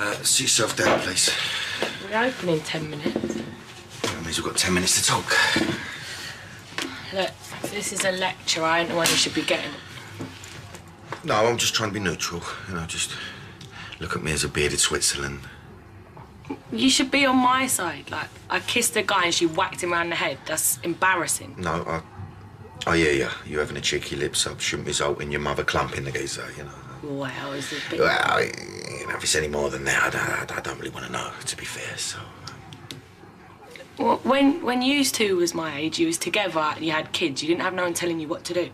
Uh, sit yourself down, please. We open in ten minutes. That means we've got ten minutes to talk. Look, this is a lecture. I ain't the one who should be getting it. No, I'm just trying to be neutral. You know, just look at me as a bearded Switzerland. You should be on my side. Like, I kissed a guy and she whacked him around the head. That's embarrassing. No, I. I hear you. You having a cheeky lips up shouldn't result in your mother clumping the geezer, you know. Well, it's a bit. Well, you know, if it's any more than that, I don't, I don't really want to know, to be fair, so. Well, when when you two was my age, you was together and you had kids. You didn't have no one telling you what to do.